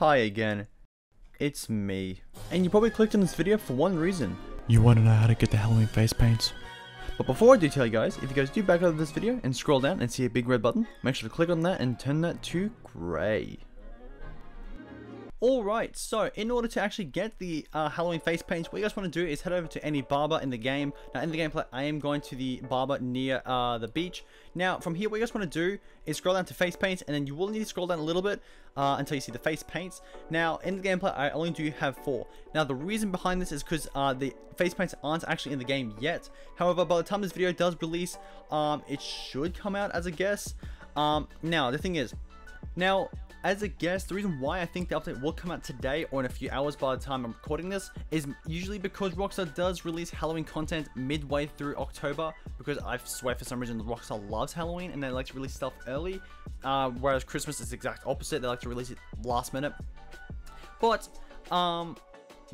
hi again. It's me. And you probably clicked on this video for one reason. You want to know how to get the Halloween face paints? But before I do tell you guys, if you guys do back out of this video and scroll down and see a big red button, make sure to click on that and turn that to grey. Alright, so in order to actually get the uh, Halloween face paints, what you guys want to do is head over to any barber in the game. Now in the gameplay, I am going to the barber near uh, the beach. Now from here, what you guys want to do is scroll down to face paints, and then you will need to scroll down a little bit uh, until you see the face paints. Now in the gameplay, I only do have four. Now the reason behind this is because uh, the face paints aren't actually in the game yet. However, by the time this video does release, um, it should come out as a guess. Um, now the thing is, now as a guess, the reason why I think the update will come out today or in a few hours by the time I'm recording this is usually because Rockstar does release Halloween content midway through October because I swear for some reason Rockstar loves Halloween and they like to release stuff early, uh, whereas Christmas is the exact opposite. They like to release it last minute. But um,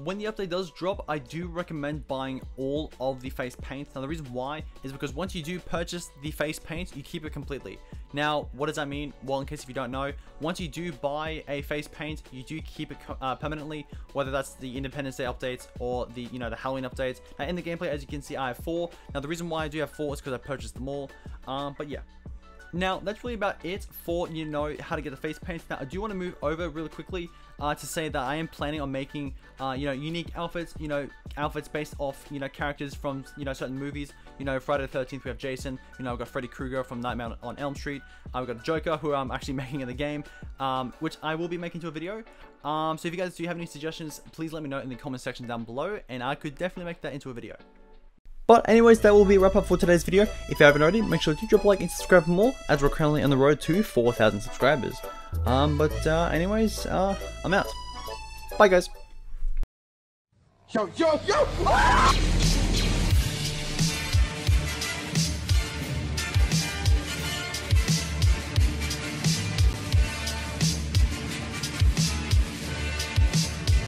when the update does drop, I do recommend buying all of the face paints. Now, the reason why is because once you do purchase the face paint, you keep it completely. Now, what does that mean? Well, in case if you don't know, once you do buy a face paint, you do keep it uh, permanently, whether that's the Independence Day updates or the, you know, the Halloween updates. Now, in the gameplay, as you can see, I have four. Now, the reason why I do have four is because I purchased them all. Um, but yeah, now, that's really about it for, you know, how to get the face paints. Now, I do want to move over really quickly uh, to say that I am planning on making, uh, you know, unique outfits, you know, outfits based off, you know, characters from, you know, certain movies. You know, Friday the 13th, we have Jason. You know, I've got Freddy Krueger from Nightmare on Elm Street. I've got Joker, who I'm actually making in the game, um, which I will be making to a video. Um, so if you guys do have any suggestions, please let me know in the comment section down below, and I could definitely make that into a video. But anyways, that will be a wrap up for today's video. If you haven't already, make sure to drop a like and subscribe for more, as we're currently on the road to 4,000 subscribers. Um, but uh, anyways, uh, I'm out. Bye guys. Yo, yo, yo! Ah!